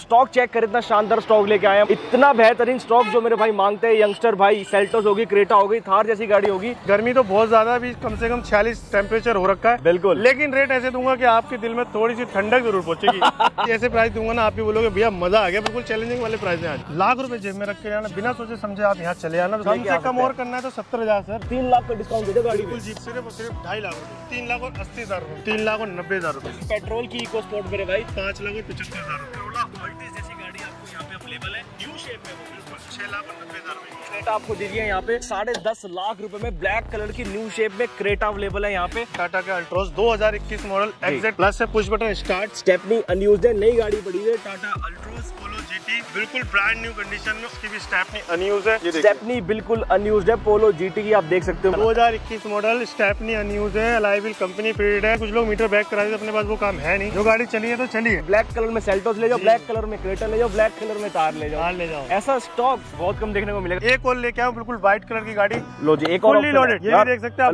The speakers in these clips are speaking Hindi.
स्टॉक चेक करें इतना शानदार स्टॉक लेके आए हैं। इतना बेहतरीन स्टॉक जो मेरे भाई मांगते हैं यंगस्टर भाई सेल्टोस होगी क्रेटा होगी थार जैसी गाड़ी होगी। गर्मी तो बहुत ज़्यादा अभी कम से कम छियालीस टेम्परेचर हो रखा है। बिल्कुल। लेकिन रेट ऐसे दूँगा की आपके दिल में थोड़ी सी ठंडक ज़रूर पहुंचेगी। ऐसे प्राइस दूँगा ना आप भी बोलोगे भैया मज़ा आ गया बिल्कुल चैलेंजिंग वाले प्राइस है आज। लाख रुपए जेब में रख के जाना बिना सोचे समझे आप यहाँ चले आना। कम से कम और करना है तो सत्तर हज़ार सर। तीन लाख का डिस्काउंट दे दो गाड़ी बिल्कुल जीप सिर्फ़ और सिर्फ़ ढाई लाख रुपए। तीन लाख और अस्सी हज़ार रुपए। तीन लाख और नब्बे हज़ार रुपए। पेट्रोल की इको स्पोर्ट मेरे भाई। पाँच लाख और पचहत्तर हज़ार रुपए। छह लाख और नब्बे हज़ार क्रेटा आपको दीजिए यहाँ पे। साढ़े दस लाख रुपए में ब्लैक कलर की न्यू शेप में क्रेटा अवेलेबल है यहाँ पे। टाटा का अल्ट्रोस 2021 मॉडल एक्सेट प्लस से push button start stepney unused है नई गाड़ी पड़ी है टाटा बिल्कुल ब्रांड न्यू कंडीशन में उसकी भी स्टेपनी अनयूज है। ये स्टेपनी बिल्कुल अनयूज है। पोलो जीटी की आप देख सकते हो। 2021 मॉडल स्टेपनी अनयूज है। अलाइविल कंपनी पीरियड है। कुछ लोग मीटर बैक करा देते अपने पास वो काम है नहीं। जो गाड़ी चली है तो चली है। ब्लैक कलर में सेल्टोस ले जाओ ब्लैक कलर में क्रेटर ले जाओ ब्लैक कलर में तार ले जाओ। ले जाओ। ऐसा स्टॉक बहुत कम देखने को मिलेगा। एक और लेके आओ बिल्कुल व्हाइट कलर की गाड़ी। लो जी एक और loaded, ये देख सकते हैं,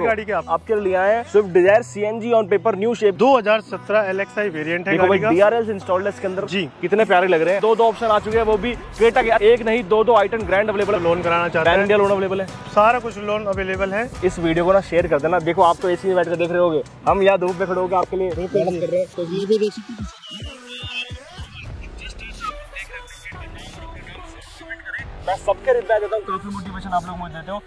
गाड़ी के आपके लिए आए Swift Dzire CNG on paper new shape 2017 LXI variant है देखो भाई गाड़ी का DRLs इंस्टॉल्ड है इसके अंदर। जी। कितने प्यारे लग रहे हैं। दो दो ऑप्शन आ चुके हैं वो भी क्रेटा के। एक नहीं दो दो आइटम ग्रैंड अवेलेबल है। लोन कराना चाहते हैं। इंडिया लोन अवेलेबल है। सारा कुछ लोन अवेलेबल है। इस वीडियो को ना शेयर कर देना। देखो आप तो एसी में बैठ कर देख रहे होगे। हम यहाँ धूप में खड़े होकर आपके लिए कर रहे हैं। तो ये देख सकते मैं सबके रिप्लाई देता हूँ काफ़ी मोटिवेशन आप लोग मुझे देते हो।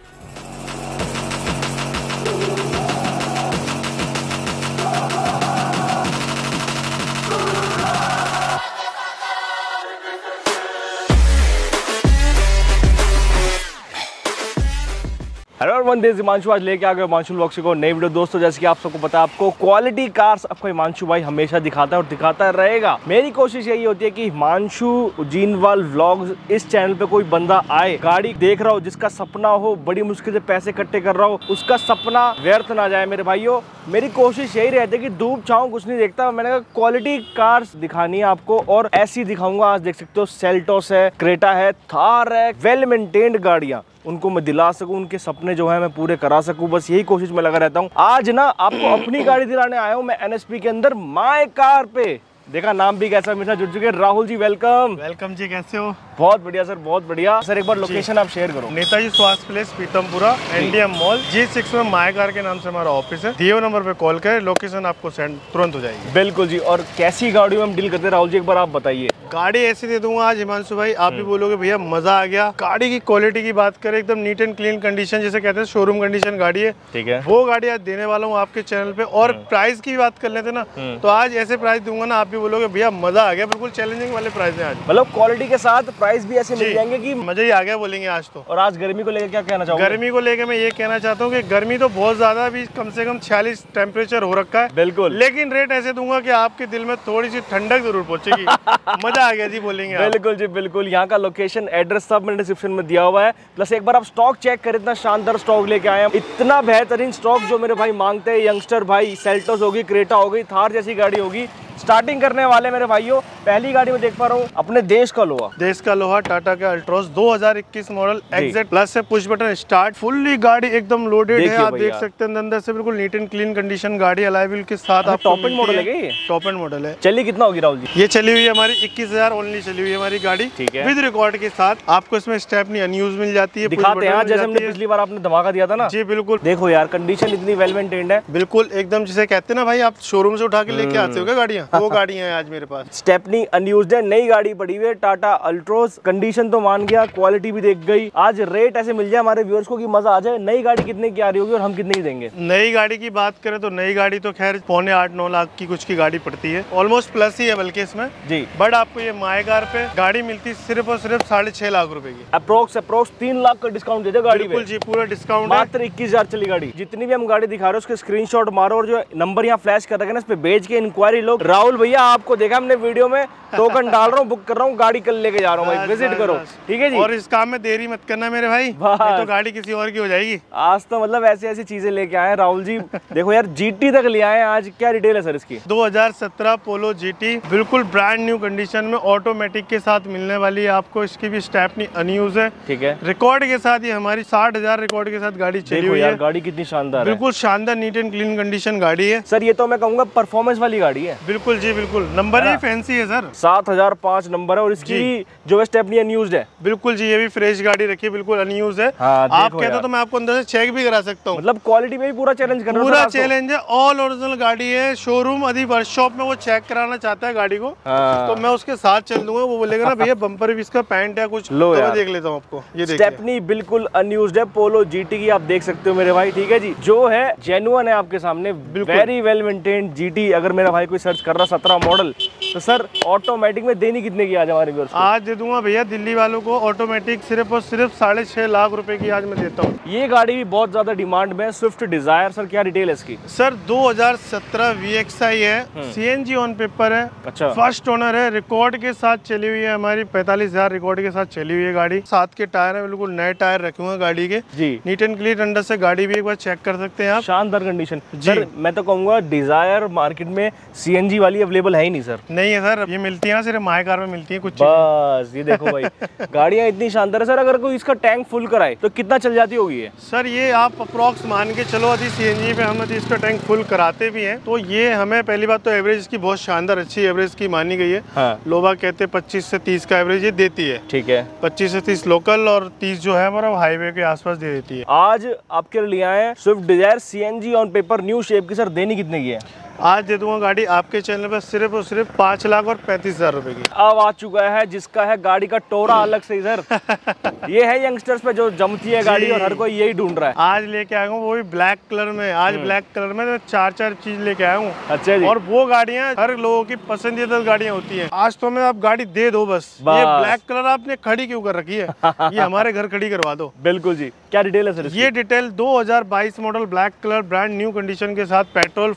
हेलो एवरीवन दिस हिमांशु आज लेके आ गए हिमांशु बॉक्सी को नई वीडियो। दोस्तों, जैसे कि आप सबको पता है, आपको क्वालिटी कार्स आपको हिमांशु भाई हमेशा दिखाता है और दिखाता रहेगा। मेरी कोशिश यही होती है कि हिमांशु जीनवाल व्लॉग्स इस चैनल पे कोई बंदा आए, गाड़ी देख रहा हो, जिसका सपना हो, बड़ी मुश्किल से पैसे इकट्ठे कर रहा हो, उसका सपना व्यर्थ ना जाए मेरे भाइयों। मेरी कोशिश यही रहती है कि धूप छाऊं, कुछ नहीं देखता, मैंने कहा क्वालिटी कार्स दिखानी है आपको और ऐसी दिखाऊँगा। आज देख सकते हो सेल्टोस है क्रेटा है थार है वेल मेंटेन्ड गाड़ियाँ। उनको मैं दिला सकूँ उनके सपने जो है मैं पूरे करा सकूँ बस यही कोशिश में लगा रहता हूँ। आज ना आपको अपनी गाड़ी दिलाने आया हूँ मैं एनएसपी के अंदर माय कार पे। देखा नाम भी कैसा मीठा जुड़ चुके राहुल जी वेलकम वेलकम जी कैसे हो? बहुत बढ़िया सर बहुत बढ़िया। सर एक बार लोकेशन आप शेयर करो। नेताजी स्वास्थ्य place Pitampura NDM mall G six में मायाकार के नाम से हमारा ऑफ़िस है। दिए नंबर पे कॉल करें लोकेशन आपको सेंड तुरंत हो जाएगी। बिल्कुल जी और कैसी गाड़ियों में हम डील करते हैं राहुल जी एक बार आप बताइए। गाड़ी ऐसी दे दूँगा आज हिमांशु भाई आप भी बोलोगे भैया मज़ा आ गया। गाड़ी की क्वालिटी की बात करें एकदम नीट एंड क्लीन कंडीशन जैसे कहते हैं शोरूम कंडीशन गाड़ी है। ठीक है। वो गाड़ी आज देने वाला हूँ आपके चैनल पे। और प्राइस की बात कर लेते ना तो आज ऐसे प्राइस दूँगा ना आप भी बोलोगे भैया मज़ा आ गया। बिल्कुल चैलेंजिंग वाले प्राइस है आज। मतलब क्वालिटी के साथ प्राइस भी ऐसे मिल। जाएँगे कि मज़ा ही आ गया बोलेंगे आज तो। और आज गर्मी को लेकर क्या कहना चाहोगे? गर्मी को लेकर मैं ये कहना चाहता हूँ की गर्मी तो बहुत ज़्यादा अभी कम से कम छियालीस टेम्परेचर हो रखा है। बिल्कुल। लेकिन रेट ऐसे दूँगा की आपके दिल में थोड़ी सी ठंडक ज़रूर पहुंचेगी। मज़ा आ गया जी, बोलेंगे बिल्कुल जी, बिल्कुल। यहाँ का लोकेशन एड्रेस सब मैंने डिस्क्रिप्शन में दिया हुआ है। प्लस एक बार आप स्टॉक चेक करें, इतना शानदार स्टॉक लेके आए हैं। इतना बेहतरीन स्टॉक जो मेरे भाई मांगते हैं यंगस्टर भाई सेल्टोस होगी क्रेटा होगी थार जैसी गाड़ी होगी स्टार्टिंग करने वाले मेरे भाइयों पहली गाड़ी में देख पा रहा हूँ अपने देश का लोहा। देश का लोहा टाटा का अल्ट्रोस 2021 मॉडल एक्जेट प्लस से पुश बटन स्टार्ट फुल्ली गाड़ी एकदम लोडेड है आप देख सकते हैं अंदर से बिल्कुल नीट एंड क्लीन कंडीशन गाड़ी अलाइविल के साथ आपको top end model है। टॉप एंड मॉडल है। चलिए कितना होगी राहुल जी? ये चली हुई है हमारी इक्कीस ओनली चली हुई है हमारी गाड़ी। ठीक है। विद रिकॉर्ड के साथ आपको इसमें स्टेपनी अनयूज मिल जाती है दिखाते हैं जैसे हमने पिछली बार आपने धमाका दिया था ना। जी बिल्कुल। देखो यार कंडीशन इतनी वेल मेंटेन्ड है। बिल्कुल एकदम जिसे कहते हैं ना भाई आप शोरूम से उठा के लेके आते हो क्या गाड़ियाँ? वो गाड़ियाँ हैं आज मेरे पास। स्टेपनी अनयूज्ड है नई गाड़ी पड़ी हुई है टाटा अल्ट्रोस कंडीशन तो मान गया क्वालिटी भी देख गई। आज रेट ऐसे मिल जाए हमारे व्यूअर्स को कि मज़ा आ जाए नई गाड़ी कितने की आ रही होगी और हम कितने की देंगे। नई गाड़ी की बात करें तो नई गाड़ी तो खैर पौने आठ नौ लाख की कुछ की गाड़ी पड़ती है। ऑलमोस्ट प्लस ही है बल्कि इसमें। जी। बट आपको ये माएगार पे गाड़ी मिलती सिर्फ़ और सिर्फ़ साढ़े छह लाख रुपए की। अप्रोक्स अप्रोक्स तीन लाख का डिस्काउंट दे दे गाड़ी बिल्कुल जी पूरा डिस्काउंट मात्र इक्कीस हज़ार चली गाड़ी। जितनी भी हम गाड़ी दिखा रहे हैं उसके स्क्रीनशॉट मारो और जो नंबर यहाँ फ्लैश कर रखे हैं ना इस पे भेज के इंक्वायरी लोग राहुल भैया आपको देखा हमने वीडियो में टोकन डाल रहा हूँ बुक कर रहा हूँ गाड़ी कल लेके जा रहा हूँ भाई विज़िट करो। ठीक है जी? और इस काम में देरी मत करना मेरे भाई तो गाड़ी किसी और की हो जाएगी। आज तो मतलब ऐसी ऐसी चीज़ें लेके आए राहुल जी। देखो यार जीटी तक ले आए आज क्या डिटेल है सर इसकी? 2017 पोलो जीटी बिल्कुल ब्रांड न्यू कंडीशन में ऑटोमेटिक के साथ मिलने वाली है आपको। इसकी भी स्टेपनी अनयूज है। ठीक है। रिकॉर्ड के साथ ये हमारी साठ हज़ार रिकॉर्ड के साथ गाड़ी चली हुई है। गाड़ी कितनी शानदार बिल्कुल शानदार नीट एंड क्लीन कंडीशन गाड़ी है। सर ये तो मैं कहूँगा परफॉर्मेंस वाली गाड़ी है। बिल्कुल बिल्कुल जी बिल्कुल। नंबर ही फैंसी है सर सात हज़ार पाँच नंबर है और इसकी जो। है स्टेपनी अनयूज है। बिल्कुल जी ये भी फ्रेश गाड़ी रखी है बिल्कुल अनयूज है। हाँ, आप कहते हो तो मैं आपको अंदर से चेक भी करा सकता हूँ। मतलब क्वालिटी में भी पूरा चैलेंज कर पूरा चैलेंज है। ऑल ओरिजिनल गाड़ी है। शोरूम अधि वर्कशॉप में वो चेक कराना चाहता है गाड़ी को। हाँ। तो मैं उसके साथ चल दूँगा। वो बोलेगा ना भैया बम्पर भी इसका पैंट है कुछ लो तो देख लेता हूँ आपको। ये स्टेपनी बिल्कुल अनयूज है। पोलो जीटी की आप देख सकते हो मेरे भाई ठीक है जी? जो है जेनुअन है आपके सामने। वेरी वेल मेंटेन्ड जीटी अगर मेरा भाई कोई सर्च कर रहा सत्रह मॉडल तो सर ऑटोमेटिक में देनी कितने की आज हमारे व्यूअर्स आज दे दूँगा भैया दिल्ली वालों को ऑटोमेटिक सिर्फ़ और सिर्फ़ साढ़े छह लाख रुपए की आज मैं देता हूँ। ये गाड़ी भी बहुत ज़्यादा डिमांड में है स्विफ्ट डिज़ायर सर क्या डिटेल है इसकी? सर 2017 VXI है सीएनजी ऑन पेपर है। अच्छा। फ़र्स्ट ओनर है रिकॉर्ड के साथ चली हुई है हमारी पैंतालीस हज़ार रिकॉर्ड के साथ चली हुई है गाड़ी। साथ के टायर है बिल्कुल नए टायर रखे हुए गाड़ी के। Ji. Neat and clean under से गाड़ी भी एक बार चेक कर सकते हैं आप। शानदार कंडीशन जी। मैं तो कहूँगा डिज़ायर मार्केट में सीएनजी वाली अवेलेबल है ही नहीं सर नहीं है सर ये मिलती है ना सिर्फ़ माए कार में मिलती है कुछ बस ये देखो भाई। गाड़ियाँ इतनी शानदार है सर अगर कोई इसका टैंक फुल कराए तो कितना चल जाती होगी ये? सर ये आप अप्रोक्स मान के चलो यदि सीएनजी पे हम इसका टैंक फुल कराते भी हैं तो ये हमें पहली बात तो एवरेज इसकी बहुत शानदार अच्छी एवरेज की मानी गई है। हाँ। लोग कहते हैं पच्चीस से तीस का एवरेज ये देती है। ठीक है। पच्चीस से तीस लोकल और तीस जो है हमारा हाईवे के आसपास दे देती है। आज आपके लिए आए Swift Dzire CNG on paper new shape की सर देनी कितने की है? आज दे दूँगा गाड़ी आपके चैनल पर सिर्फ़ और सिर्फ़ पाँच लाख और पैंतीस हज़ार रुपए की। अब आ चुका है जिसका है गाड़ी का टोरा अलग से इधर। ये है यंगस्टर्स पे जो जमती है गाड़ी और हर कोई यही ढूंढ रहा है। आज लेके आया हूँ वो भी ब्लैक कलर में आज ब्लैक कलर में तो चार चार चीज़ लेके आया हूँ। अच्छा जी। और वो गाड़ियाँ हर लोगों की पसंदीदा गाड़ियाँ होती है। आज तो हमें आप गाड़ी दे दो बस। ये ब्लैक कलर आपने खड़ी क्यों कर रखी है? ये हमारे घर खड़ी करवा दो। बिल्कुल जी। क्या डिटेल है सर ये detail 2022 model black colour brand new condition के साथ पेट्रोल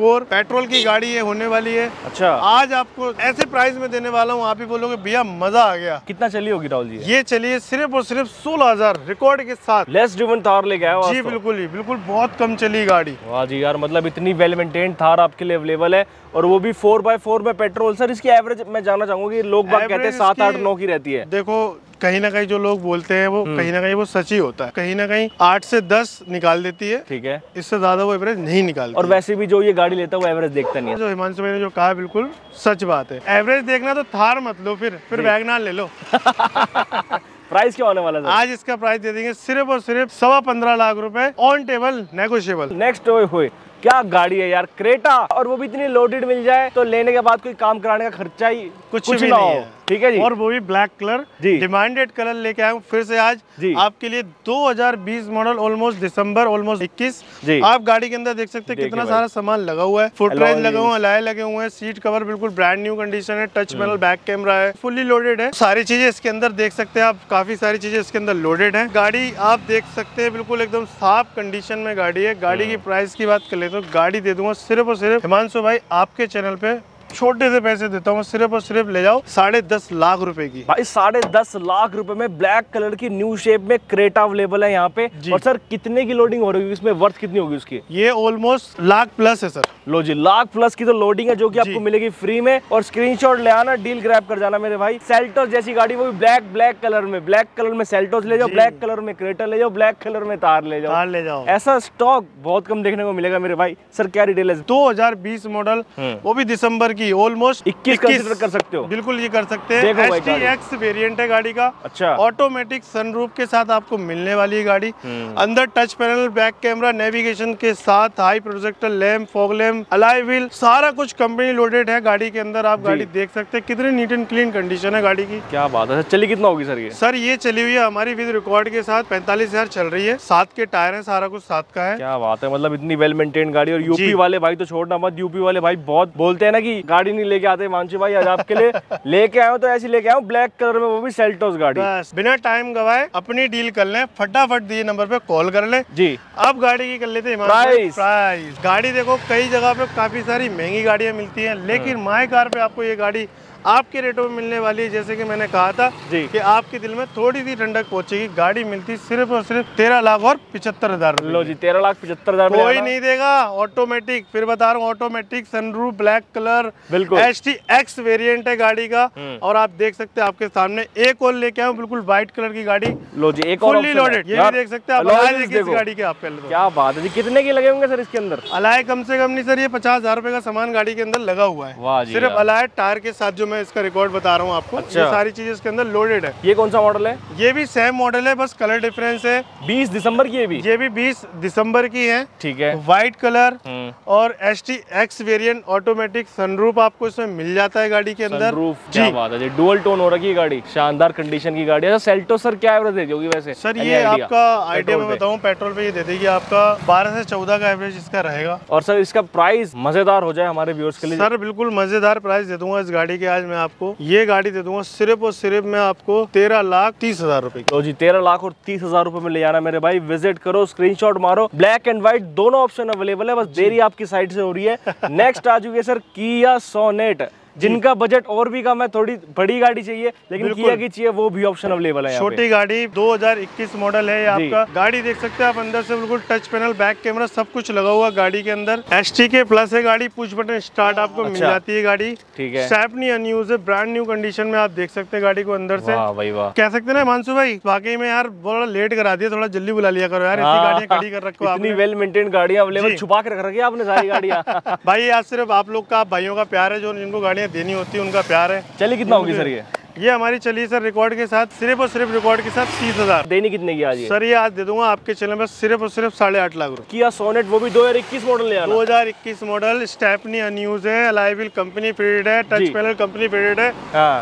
4x4 पेट्रोल की गाड़ी है होने वाली है। अच्छा। आज आपको ऐसे प्राइस में देने वाला हूँ आप ही बोलोगे भैया मज़ा आ गया। कितना चली होगी राहुल जी? ये चलिए सिर्फ़ और सिर्फ़ सोलह हज़ार रिकॉर्ड के साथ। लेस ड्रिवन थार लेके आया जी तो। बिल्कुल ही बिल्कुल बहुत कम चली गाड़ी। वाह जी यार मतलब इतनी वेल मेंटेन थार आपके लिए अवेलेबल है और वो भी फोर बाय फोर में पेट्रोल सर इसकी एवरेज मैं जानना चाहूँगा कि लोग बाग कहते हैं सात आठ नौ की रहती है। देखो कहीं ना कहीं जो लोग बोलते हैं हम्म। वो कहीं ना कहीं वो सच ही होता है। कहीं ना कहीं आठ से दस निकाल देती है। ठीक है। इससे ज़्यादा वो एवरेज नहीं निकालती। और वैसे भी जो ये गाड़ी लेता है वो एवरेज देखता नहीं है। जो हिमांशु भाई ने जो कहा बिल्कुल सच बात है। एवरेज देखना तो थार मत लो फिर फिर वैगनार ले लो। प्राइस क्या होने वाला है आज इसका प्राइस दे देंगे सिर्फ़ और सिर्फ़ सवा पंद्रह लाख रुपए ऑन टेबल नेगोशिएबल नेक्स्ट हुए। क्या गाड़ी है यार क्रेटा। और वो भी इतनी लोडेड मिल जाए तो लेने के बाद कोई काम कराने का खर्चा ही कुछ कुछ भी ना नहीं हो। ठीक है जी? और वो भी ब्लैक कलर जी। डिमांडेड कलर लेके आया हूँ। फिर से आज जी। आपके लिए 2020 मॉडल ऑलमोस्ट दिसंबर ऑलमोस्ट 21 जी। आप गाड़ी के अंदर देख सकते हैं कितना सारा सामान लगा हुआ है। फुट रेंज लगे हुए हैं। अलाय लगे हुए हैं। सीट कवर बिल्कुल ब्रांड न्यू कंडीशन है। टच। पैनल बैक कैमरा है। फुल्ली लोडेड है। सारी चीज़ें इसके अंदर देख सकते हैं आप। काफ़ी सारी चीज़ें इसके अंदर लोडेड है। गाड़ी आप देख सकते हैं बिल्कुल एकदम साफ़ कंडीशन में गाड़ी है। गाड़ी हम्म। की प्राइस की बात कर ले तो गाड़ी दे दूँगा सिर्फ़ और सिर्फ़ हिमांशु भाई आपके चैनल पे छोटे से पैसे देता हूँ सिर्फ़ और सिर्फ़ ले जाओ साढ़े दस लाख रुपए की। भाई साढ़े दस लाख रुपए में ब्लैक कलर की न्यू शेप में क्रेटा अवेलेबल है यहाँ पे। और सर कितने की लोडिंग हो रही होगी इसमें? वर्थ कितनी होगी उसकी? ये ऑलमोस्ट लाख प्लस है सर। लो जी लाख प्लस की तो लोडिंग है जो की आपको मिलेगी फ्री में। और स्क्रीनशॉट ले आना डील ग्रैब कर जाना मेरे भाई। सेल्टोस जैसी गाड़ी वो भी ब्लैक ब्लैक कलर में। ब्लैक कलर में सेल्टोस ले जाओ ब्लैक कलर में क्रेटा ले जाओ ब्लैक कलर में तार ले जाओ। कार ले जाओ। ऐसा स्टॉक बहुत कम देखने को मिलेगा मेरे भाई। सर क्या डिटेल है? 2020 मॉडल हम्म। वो भी दिसंबर की ऑलमोस्ट 21 कंसीडर कर सकते हो। बिल्कुल ये कर सकते हैं। देखो टी गाड़ी। एक्स वेरियंट है गाड़ी का। अच्छा। ऑटोमेटिक सनरूफ के साथ आपको मिलने वाली है गाड़ी। हम्म। अंदर touch panel back camera navigation के साथ high projector lamp fog lamp alloy wheel सारा कुछ कंपनी लोडेड है गाड़ी के अंदर। आप गाड़ी देख सकते हैं। कितनी नीट एंड क्लीन कंडीशन है गाड़ी की। क्या बात है। चली कितना होगी सर ये? सर ये चली हुई है हमारी विद रिकॉर्ड के साथ। पैंतालीस हज़ार चल रही है। सात के टायर है सारा कुछ सात का है। क्या बात है। मतलब इतनी वेल मेंटेन गाड़ी। और यूपी वाले भाई तो छोड़ना मत। यूपी वाले भाई बहुत बोलते हैं ना कि गाड़ी नहीं लेके आते मानसी भाई आज आपके लिए लेके आयो हो तो ऐसी लेके आयो हो ब्लैक कलर में वो भी सेल्टोस गाड़ी। बिना टाइम गवाए अपनी डील कर ले फटाफट दिए नंबर पे कॉल कर ले। जी। अब गाड़ी की कर लेते हैं Price। प्राइस गाड़ी देखो कई जगह पे काफ़ी सारी महँगी गाड़ियाँ मिलती है लेकिन माए माई कार पे आपको ये गाड़ी आपके रेटों में मिलने वाली है जैसे कि मैंने कहा था जी। कि आपके दिल में थोड़ी सी ठंडक पहुंचेगी गाड़ी मिलती सिर्फ़ और सिर्फ़ तेरह लाख और पिछहत्तर हज़ार लो जी तेरह लाख पचहत्तर हज़ार कोई नहीं देगा ऑटोमेटिक फिर बता रहा हूँ ऑटोमेटिक सनरूफ ब्लैक कलर बिल्कुल। एच टी एक्स वेरियंट है गाड़ी का हम्म। और आप देख सकते हैं आपके सामने एक और लेके आऊँ बिल्कुल व्हाइट कलर की गाड़ी लो जी एक फुल्ली लोडेड ये भी देख सकते हैं। गाड़ी के आप पहले तो क्या बात है जी कितने के लगे होंगे सर इसके अंदर अलाय कम से कम नहीं सर ये पचास हज़ार रुपए का सामान गाड़ी के अंदर लगा हुआ है सिर्फ़ अलाय टायर के साथ जो मैं इसका रिकॉर्ड बता रहा हूँ आपको। अच्छा। ये सारी चीज़ें इसके अंदर लोडेड है। ये कौन सा मॉडल है? ये भी सेम मॉडल है बस कलर डिफरेंस है। 20 दिसंबर की है भी? ये भी 20 दिसंबर की है। ठीक है। व्हाइट कलर हम्म। और H T X variant automatic sunroof आपको इसमें मिल जाता है गाड़ी के अंदर। क्या बात है डुअल टोन हो रखी है गाड़ी। शानदार कंडीशन की गाड़ी है। अच्छा सेल्टो सर क्या एवरेज दे होगी वैसे? सर ये आपका आइडिया मैं पे। पेट्रोल पे ये दे देगी आपका। 12 से 14 का एवरेज इसका रहेगा। और सर इसका प्राइस मज़ेदार हो जाए हमारे व्यूअर्स के लिए। सर बिल्कुल मज़ेदार प्राइस दे दूँगा इस गाड़ी के। आज मैं आपको ये गाड़ी दे दूँगा सिर्फ़ और सिर्फ़ मैं आपको तेरह लाख तीस हज़ार रूपए तो जी तेरह लाख और तीस हज़ार रूपए में ले जाना मेरे भाई। विज़िट करो स्क्रीनशॉट मारो। ब्लैक एंड व्हाइट दोनों ऑप्शन अवेलेबल है बस देरी आपकी साइड से हो रही है। नेक्स्ट आ चुकी है सर किया सोनेट जिनका बजट और भी कम है थोड़ी बड़ी गाड़ी चाहिए लेकिन किया की चाहिए वो भी ऑप्शन अवेलेबल है। छोटी गाड़ी 2021 मॉडल है आपका। गाड़ी देख सकते हैं आप अंदर से बिल्कुल टच पैनल बैक कैमरा सब कुछ लगा हुआ गाड़ी के अंदर। एस टी के प्लस है गाड़ी पुश बटन स्टार्ट आपको मिल अच्छा। जाती है गाड़ी। ठीक है। स्टेपनी अनयूज है ब्रांड न्यू कंडीशन में आप देख सकते हैं गाड़ी को अंदर से। भाई वाह। कह सकते ना मानसू भाई वाकई में यार बड़ा लेट करा दिया थोड़ा जल्दी बुला लिया करो यार इतनी हाँ, गाड़ियाँ खड़ी कर रखो इतनी वेल मेंटेन गाड़ियाँ अवेलेबल छुपा के रख रखी आपने सारी गाड़ियाँ। भाई आज सिर्फ़ आप लोग का भाइयों का प्यार है जो जिनको गाड़ियाँ देनी होती है उनका प्यार है। चलिए कितना होगी सर ये? ये हमारी चली सर रिकॉर्ड के साथ सिर्फ़ और सिर्फ़ रिकॉर्ड के साथ तीस हज़ार। देनी कितने की आज ये? सर ये आज दे दूँगा आपके चैनल में सिर्फ़ और सिर्फ़ साढ़े आठ लाख रुपए। किया सोनेट वो भी 2021 मॉडल ले आना। 2021 मॉडल स्टेपनी अनयूज है अलाइविल कंपनी पीरियड है टच पैनल कंपनी पीरियड है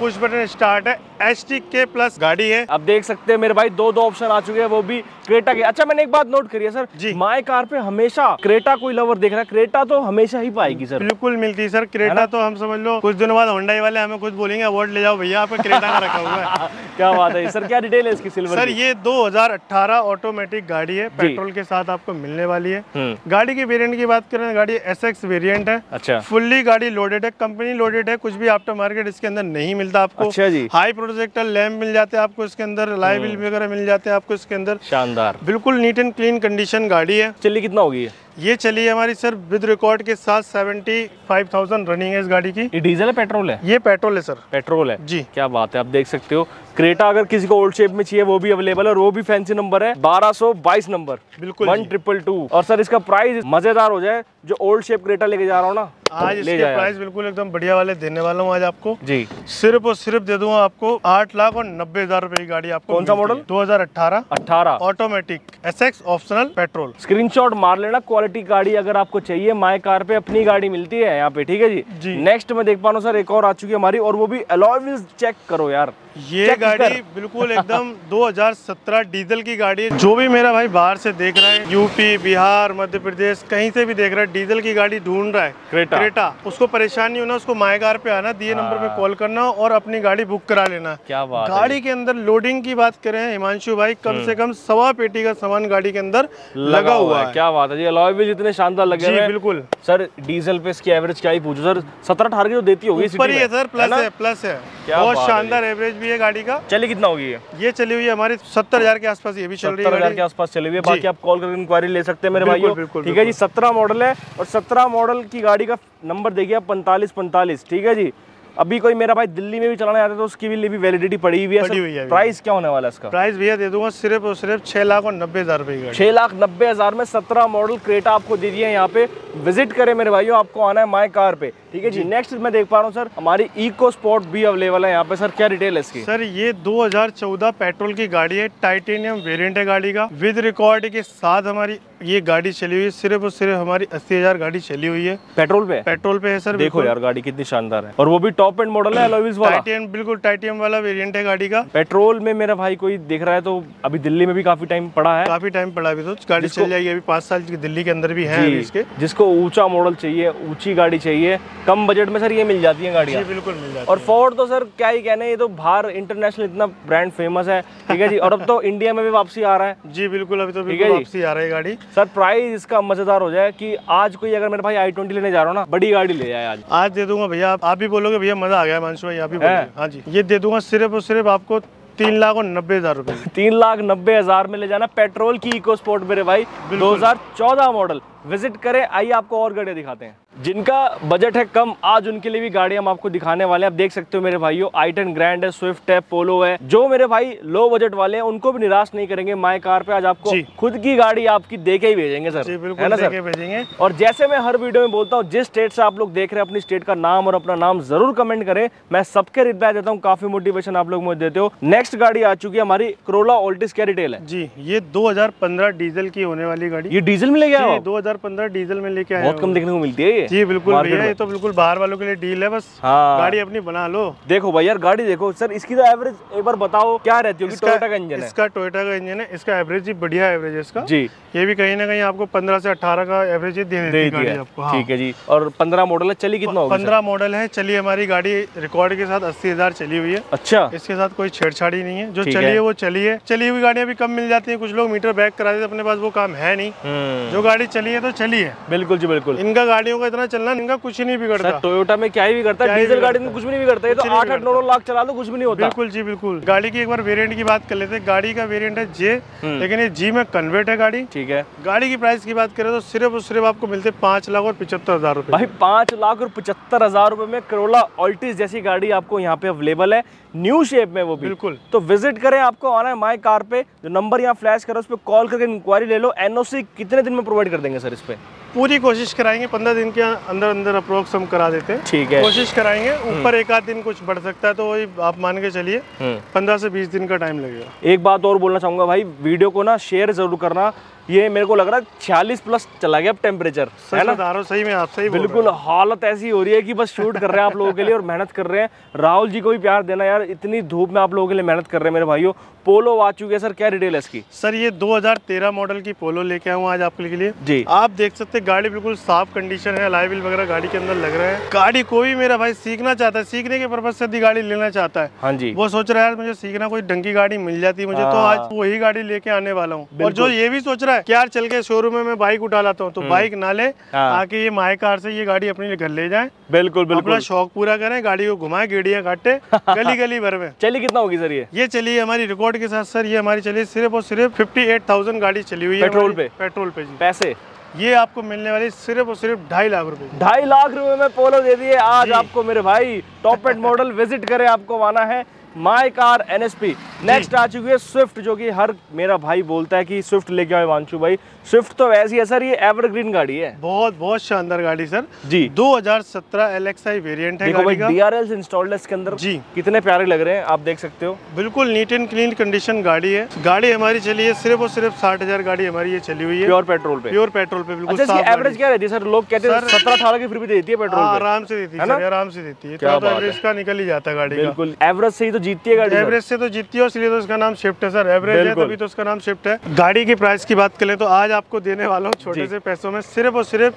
कुछ बटन स्टार्ट है एच टी के प्लस गाड़ी है। आप देख सकते हैं मेरे भाई दो दो ऑप्शन आ चुके हैं वो भी क्रेटा के। अच्छा मैंने एक बात नोट करी है सर। जी। माई कार पे हमेशा क्रेटा कोई लवर देख रहा है? क्रेटा तो हमेशा ही पाएगी सर। बिल्कुल मिलती है सर। क्रेटा तो हम समझ लो कुछ दिनों बाद होंडाई वाले हमें कुछ बोलेंगे अवार्ड ले जाओ भैया आपका क्रेटा का रखा हुआ है। क्या बात है। सर क्या डिटेल है इसकी सिल्वर सर ये 2018 ऑटोमेटिक गाड़ी है। पेट्रोल के साथ आपको मिलने वाली है। हम्म। गाड़ी के वेरिएंट की बात करें गाड़ी एस एक्स वेरियंट है। अच्छा। फुल्ली गाड़ी लोडेड है कंपनी लोडेड है कुछ भी आफ्टर मार्केट इसके अंदर नहीं मिलता आपको। अच्छा जी। हाई प्रोजेक्टर लैम्प मिल जाते हैं आपको इसके अंदर लाइबिल हम्म। वगैरह मिल जाते हैं आपको इसके अंदर। शानदार। बिल्कुल नीट एंड क्लीन कंडीशन गाड़ी है। चलिए कितना होगी ये चली है हमारी सर विद रिकॉर्ड के साथ 75,000 रनिंग है इस गाड़ी की। ये डीजल है पेट्रोल है? ये पेट्रोल है सर। पेट्रोल है? जी। क्या बात है आप देख सकते हो। क्रेटा अगर किसी को ओल्ड शेप में चाहिए वो भी अवेलेबल है और वो भी फैंसी नंबर है 1222 नंबर बिल्कुल वन ट्रिपल टू और सर इसका प्राइस मज़ेदार हो जाए जो ओल्ड शेप क्रेटा लेके जा रहा हूँ ना आज ले इसके प्राइस बिल्कुल एकदम बढ़िया वाले देने वाला हूँ आज आपको। जी। सिर्फ़ और सिर्फ़ दे दूँगा आपको आठ लाख और नब्बे हज़ार रुपए की गाड़ी आपको कौन सा मॉडल? है। 2018 अट्ठारह automatic S X optional petrol screenshot मार लेना क्वालिटी गाड़ी अगर आपको चाहिए माई कार पे अपनी गाड़ी मिलती है यहाँ पे ठीक है जी? जी। नेक्स्ट में देख पा रहा हूँ सर एक और आ चुकी है हमारी और वो भी अलॉय चेक करो यार। ये गाड़ी। बिल्कुल एकदम 2017 डीजल की गाड़ी है। जो भी मेरा भाई बाहर से देख रहा है यूपी बिहार मध्य प्रदेश कहीं से भी देख रहा है डीजल की गाड़ी ढूंढ रहा है। क्रेटा। क्रेटा। उसको परेशानी नहीं होना उसको माए कार पे आना दिए नंबर पे कॉल करना और अपनी गाड़ी बुक करा लेना। क्या बात है। गाड़ी के अंदर लोडिंग की बात करें हिमांशु भाई कम से कम सवा पेटी का सामान गाड़ी के अंदर लगा हुआ है। क्या बात है जी। अलॉय व्हील इतने शानदार लगे जी बिल्कुल। सर डीजल पे इसकी एवरेज क्या ही पूछो। सर सत्रह अठारह की तो देती होगी ही है सर प्लस है प्लस है। बहुत शानदार एवरेज भी है गाड़ी का। चली कितना होगी ये? चली हुई है हमारी सत्तर हज़ार के आसपास ये भी चल रही है हज़ार के आसपास चली हुई है। बाकी आप कॉल करके इंक्वायरी ले सकते हैं मेरे भाई ठीक है जी सत्रह मॉडल है और सत्रह मॉडल की गाड़ी का नंबर देखिए आप पैंतालीस पैंतालीस। ठीक है जी? अभी कोई मेरा भाई दिल्ली में भी चलाने आता है तो उसकी भी भी वैलिडिटी पड़ी हुई पड़ी हुई है है प्राइस क्या होने वाला है इसका? प्राइस भैया दे दूँगा सिर्फ़ और सिर्फ़ छह लाख और नब्बे हज़ार रुपए छह लाख नब्बे हज़ार में सत्रह मॉडल क्रेटा आपको दे दिए यहाँ पे। विज़िट करें मेरे भाइयों आपको आना है माई कार पे। ठीक है जी? नेक्स्ट मैं देख पा रहा हूँ सर हमारी इको स्पोर्ट भी अवेलेबल है यहाँ पे सर। क्या डिटेल है इसकी? सर ये 2014 पेट्रोल की गाड़ी है टाइटेनियम वेरिएंट है गाड़ी का। विद रिकॉर्ड के साथ हमारी ये गाड़ी चली हुई है सिर्फ़ और सिर्फ़ हमारी अस्सी हज़ार गाड़ी चली हुई है। पेट्रोल पे? पेट्रोल पे है सर देखो यार गाड़ी कितनी शानदार है। और वो भी टॉप एंड मॉडल है एलोविस वाला। टाइटेनियम बिल्कुल टाइटेनियम वाला वेरिएंट है गाड़ी का। पेट्रोल में मेरा भाई कोई देख रहा है तो अभी दिल्ली में भी काफ़ी टाइम पड़ा है। काफ़ी टाइम पड़ा अभी तो। गाड़ी चल जाएगी अभी पाँच साल की दिल्ली के अंदर भी है इसके। जिसको ऊँचा मॉडल चाहिए ऊँची गाड़ी चाहिए कम बजट में सर ये मिल जाती है गाड़ियाँ। जी बिल्कुल मिल जाती और फोर्ड तो सर क्या ही कहना है ये तो बाहर इंटरनेशनल इतना ब्रांड फ़ेमस है। ठीक है जी और अब तो इंडिया में भी वापसी आ रहा है। जी बिल्कुल अभी तो बिल्कुल वापसी आ रही है गाड़ी। सर प्राइस इसका मज़ेदार हो जाए कि आज कोई अगर मेरे भाई आई ट्वेंटी लेने जा रहा हूँ ना बड़ी गाड़ी ले जाए आज। आज दे दूँगा भैया आप भी बोलोगे भैया मज़ा आ गया मानसू भाई आप भी हाँ? जी। ये दे दूँगा सिर्फ़ और सिर्फ़ आपको तीन लाख और नब्बे हज़ार रुपए तीन लाख नब्बे हज़ार में ले जाना पेट्रोल की इको स्पोर्ट मेरे भाई। 2014 मॉडल। विज़िट करें आइए आपको और गाड़ियाँ दिखाते हैं। जिनका बजट है कम आज उनके लिए भी गाड़ी हम आपको दिखाने वाले हैं। आप देख सकते हो मेरे भाइयों आई टेन ग्रैंड है स्विफ्ट है पोलो है। जो मेरे भाई लो बजट वाले हैं उनको भी निराश नहीं करेंगे। माई कार पे आज आपको खुद की गाड़ी आपकी दे के ही भेजेंगे सर। है ना सर? भेजेंगे। और जैसे मैं हर वीडियो में बोलता हूँ जिस स्टेट से आप लोग देख रहे हैं अपनी स्टेट का नाम और अपना नाम ज़रूर कमेंट करें। मैं सबके रिप्लाई देता हूँ काफ़ी मोटिवेशन आप लोग मुझे देते हो। नेक्स्ट गाड़ी आ चुकी है हमारी क्रोला ओल्टिस क्या रिटेल है। जी ये 2015 डीजल की होने वाली गाड़ी। ये डीजल में ले गया जी, आप? 2015 डीजल में लेके आए बहुत कम देखने को मिलती है ये जी बिल्कुल भैया ये तो बिल्कुल बाहर वालों के लिए डील है बस हाँ। गाड़ी अपनी बना लो। देखो भाई यार गाड़ी देखो सर इसकी तो एवरेज एक बार बताओ क्या रहती होगी? टोयोटा का इंजन है। इसका टोयोटा का इंजन है इसका एवरेज ही बढ़िया एवरेज है इसका। जी। ये भी कहीं ना कहीं आपको 15 से 18 का एवरेज दे देती है। आपको हाँ। ठीक है जी और पंद्रह मॉडल है चली कितना होगी पंद्रह मॉडल है चली हमारी गाड़ी रिकॉर्ड के साथ अस्सी हज़ार चली हुई है। अच्छा। इसके साथ कोई छेड़छाड़ी नहीं है जो चली है। है वो चली है। चली हुई गाड़ियाँ भी कम मिल जाती है कुछ लोग मीटर बैक करा देते अपने पास वो काम है नहीं। हम्म, जो गाड़ी चली है तो चली है। बिल्कुल जी बिल्कुल। इनका गाड़ियों का इतना चलना इनका कुछ नहीं बिगड़ता। टोयोटा में क्या ही भी करता क्या है डीजल गाड़ी में कुछ भी नहीं बिगड़ता तो आठ आठ नौ लाख चला दो कुछ भी नहीं होता। बिल्कुल जी बिल्कुल। गाड़ी की एक बार वेरिएंट की बात कर लेते हैं। गाड़ी का वेरिएंट है जे हम्म। लेकिन ये जी में कन्वर्ट है गाड़ी। ठीक है। गाड़ी की प्राइस की बात करें तो सिर्फ़ और सिर्फ़ आपको मिलते हैं पाँच लाख और पिछहत्तर हज़ार रुपए। भाई पाँच लाख और पचहत्तर हज़ार रुपए में करोला ऑल्टिस जैसी गाड़ी आपको यहाँ पे अवेलेबल है। न्यू शेप में वो भी। बिल्कुल। तो विज़िट करें आपको आना है माई कार पे। जो नंबर यहाँ फ्लैश करो उस पर कॉल करके इंक्वायरी ले लो। एनओसी कितने दिन में प्रोवाइड कर देंगे सर इस पे? पूरी कोशिश कराएँगे पंद्रह दिन के अंदर अंदर अप्रोक्स हम करा देते हैं। ठीक है। कोशिश कराएँगे ऊपर एक आध दिन कुछ बढ़ सकता है तो वही आप मान के चलिए हम्म। पंद्रह से बीस दिन का टाइम लगेगा। एक बात और बोलना चाहूँगा भाई वीडियो को ना शेयर ज़रूर करना ये मेरे को लग रहा है छियालीस प्लस चला गया अब टेम्परेचर है ना? सही में आप सही बिल्कुल हालत ऐसी हो रही है कि बस शूट कर रहे हैं आप लोगों के लिए और मेहनत कर रहे हैं। राहुल जी को भी प्यार देना यार इतनी धूप में आप लोगों के लिए मेहनत कर रहे हैं मेरे भाइयों। पोलो आ चुकी है सर क्या डिटेल है इसकी? सर ये 2013 मॉडल की पोलो लेके आया हूँ आज आपके लिए। जी। आप देख सकते हैं गाड़ी बिल्कुल साफ़ कंडीशन है अलाइ व्हील वगैरह गाड़ी के अंदर लग रहे हैं। गाड़ी कोई मेरा भाई सीखना चाहता है सीखने के पर्पज से यदि गाड़ी लेना चाहता है। हाँ जी। वो सोच रहा है यार मुझे सीखना कोई ढंग की गाड़ी मिल जाती मुझे तो हाँ। आज वही गाड़ी लेके आने वाला हूँ। और जो ये भी सोच रहा है कि यार चल के शोरूम में? मैं बाइक उठा लाता हूँ। तो बाइक ना ले हाँ। आके ये माए कार से ये गाड़ी अपने घर ले जाए। बिल्कुल अपना बिल्कुल शौक पूरा करें गाड़ी को घुमाए गेड़िया काटे गली गली भर में। चलिए कितना होगी सर ये? ये चली हमारी रिकॉर्ड के साथ सर ये हमारी चली सिर्फ़ और सिर्फ़ फिफ्टी एट थाउज़ेंड गाड़ी चली हुई है पेट्रोल पे? पेट्रोल पे जी। पैसे? ये आपको मिलने वाली सिर्फ़ और सिर्फ़ ढाई लाख रुपए ढाई लाख रुपए में पोलो दे दिए। आज आपको मेरे भाई टॉप एंड मॉडल विज़िट करें आपको आना है। माई कार एनएसपी नेक्स्ट आ चुकी है स्विफ्ट जो कि हर मेरा भाई बोलता है कि स्विफ्ट लेके आए वांशु भाई। स्विफ्ट तो वैसी है सर ये एवरग्रीन गाड़ी है। बहुत बहुत शानदार गाड़ी सर। जी। 2017 LXI वेरिएंट है गाड़ी का। डीआरएल इंस्टॉल्ड है इसके अंदर। जी। कितने प्यारे लग रहे हैं आप देख सकते हो। बिल्कुल नीट एंड क्लीन कंडीशन गाड़ी है। गाड़ी हमारी चली है सिर्फ़ और सिर्फ़ साठ हज़ार गाड़ी हमारी ये चली हुई है। प्योर पेट्रोल पे। प्योर पेट्रोल पे बिल्कुल अच्छा एवरेज क्या रहती है सर? लोग कहते हैं सत्रह अठारह की फिर भी देती है पेट्रोल हाँ, आराम से देती है आराम से देती है। क्या तो एवरेज का निकल ही जाता है गाड़ी बिल्कुल। एवरेज से ही तो जीतती है गाड़ी एवरेज से तो जीती है इसलिए तो इसका नाम शिफ्ट है सर। एवरेज है तभी तो इसका नाम शिफ्ट है। गाड़ी की प्राइस की बात करें तो आज आपको देने वाला हूँ छोटे से पैसों में सिर्फ़ और सिर्फ़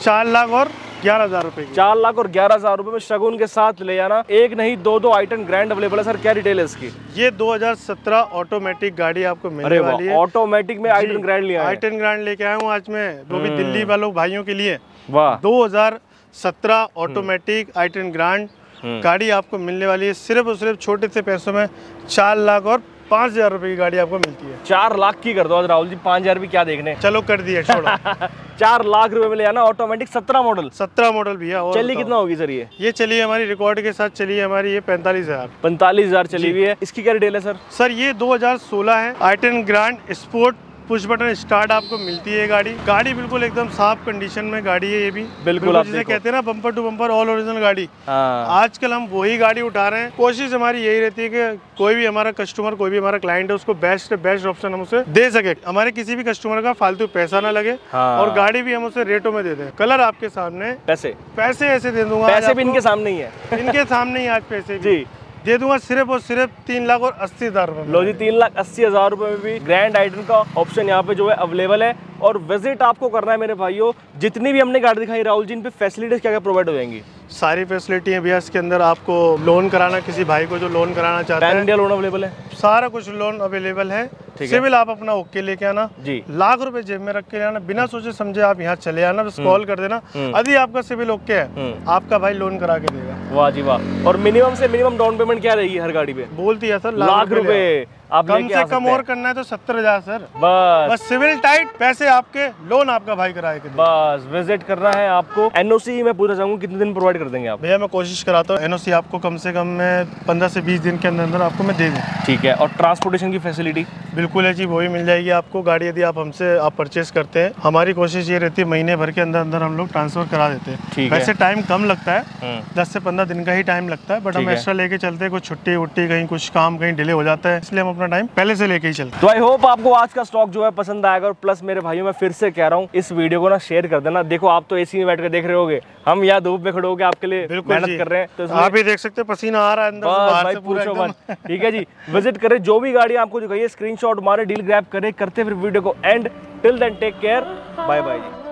चार लाख और ग्यारह हज़ार रुपए चार लाख और ग्यारह हज़ार रुपए में शगुन के साथ ले जाना एक नहीं दो दो आइटन ग्रैंड अवेलेबल है सर। क्या डिटेल है इसकी? ये 2017 ऑटोमेटिक गाड़ी आपको मिलने वाली है। ऑटोमेटिक में आइटन ग्रैंड लिया है। आई टेन ग्रैंड लेके आया हूँ आज मैं वो भी हम्म। दिल्ली वालों भाइयों के लिए। वाह। 2017 ऑटोमेटिक आई टेन ग्रैंड। गाड़ी आपको मिलने वाली है सिर्फ़ और सिर्फ़ छोटे से पैसों में चार लाख और पाँच हज़ार रुपए की गाड़ी आपको मिलती है। चार लाख की कर दो आज राहुल जी पाँच हज़ार भी क्या देखने? चलो कर दिया छोड़ो। चार लाख रुपए में ले आना ऑटोमेटिक सत्रह मॉडल सत्रह मॉडल भैया और चली कितना होगी सर ये? ये चली है हमारी रिकॉर्ड के साथ चली है हमारी ये पैंतालीस हज़ार। पैंतालीस हज़ार चली हुई है। इसकी क्या डिटेल है सर? सर ये 2016 है i ten grand sport push button start आपको मिलती है गाड़ी। गाड़ी बिल्कुल एकदम साफ़ कंडीशन में गाड़ी है ये भी। बिल्कुल, जिसे कहते हैं ना bumper to bumper all original गाड़ी। हाँ। आजकल हम वही गाड़ी उठा रहे हैं। कोशिश हमारी यही रहती है कि कोई भी हमारा कस्टमर कोई भी हमारा क्लाइंट है उसको बेस्ट बेस्ट ऑप्शन हम उसे दे सके। हमारे किसी भी कस्टमर का फालतू पैसा ना लगे हाँ। और गाड़ी भी हम उसे रेटो में दे दें। कलर आपके सामने। पैसे। पैसे ऐसे दे दूँगा पैसे भी इनके सामने ही है। इनके सामने ही आज पैसे जी। दे दूँगा सिर्फ़ और सिर्फ़ तीन लाख और अस्सी हज़ार रुपये लो जी, तीन लाख अस्सी हज़ार रुपए में भी। ग्रैंड आइटन का ऑप्शन यहाँ पे जो है अवेलेबल है। और विज़िट आपको करना है मेरे भाइयों। जितनी भी हमने गाड़ी दिखाई राहुल जी इन पे फैसिलिटीज़ क्या क्या प्रोवाइड हो जाएँगी? सारी फैसिलिटी है भैया इसके अंदर आपको लोन कराना किसी भाई को जो लोन कराना चाहता है। इंडिया लोन अवेलेबल है? सारा कुछ लोन अवेलेबल है। सिविल आप अपना ओके लेके आना। जी। लाख रुपए जेब में रख के आना। बिना सोचे समझे आप यहाँ चले आना बस कॉल कर देना। हम्म। यदि आपका सिविल ओके है। हम्म। आपका भाई लोन करा के देगा। वाह जी वाह। और मिनिमम से मिनिमम डाउन पेमेंट क्या रहेगी हर गाड़ी पे? बोलती है सर लाख रुपए। आप कम से कम और करना है तो सत्तर हज़ार सर। बस। बस सिविल टाइट पैसे आपके लोन आपका भाई कराए के बस विज़िट करना है आपको। एनओसी मैं पूछना चाहूँगा कितने दिन प्रोवाइड कर देंगे आप? भैया मैं कोशिश कराता हूँ एनओसी आपको कम से कम मैं पंद्रह से बीस दिन के अंदर अंदर आपको मैं दे दूँ। ठीक है और ट्रांसपोर्टेशन की फैसिलिटी बिल्कुल है जी वही मिल जाएगी आपको। गाड़ी यदि आप हमसे आप परचेस करते हैं हमारी कोशिश ये रहती है महीने भर के अंदर अंदर हम लोग ट्रांसफ़र करा देते हैं। ठीक है। वैसे टाइम कम लगता है हम्म। दस से पंद्रह दिन का ही टाइम लगता है बट हम एक्स्ट्रा लेके चलते हैं कुछ छुट्टी वुट्टी कहीं कुछ काम कहीं डिले हो जाता है इसलिए हम अपना टाइम पहले से लेके ही चलते तो आई होप आपको आज का स्टॉक जो है पसंद आएगा और प्लस मेरे भाइयों मैं फिर से कह रहा हूँ इस वीडियो को ना शेयर कर देना। देखो आप तो एसी में बैठ कर देख रहे होगे हम यहाँ धूप में खड़े होकर आपके लिए मेहनत कर रहे हैं तो आप ही देख सकते हैं पसीना आ रहा है अंदर पूछो मत। ठीक है जी विज़िट करें जो भी गाड़ी आपको जो कहिए स्क्रीनशॉट मारे डील ग्रैप करें करते फिर वीडियो को and till then take care bye bye ji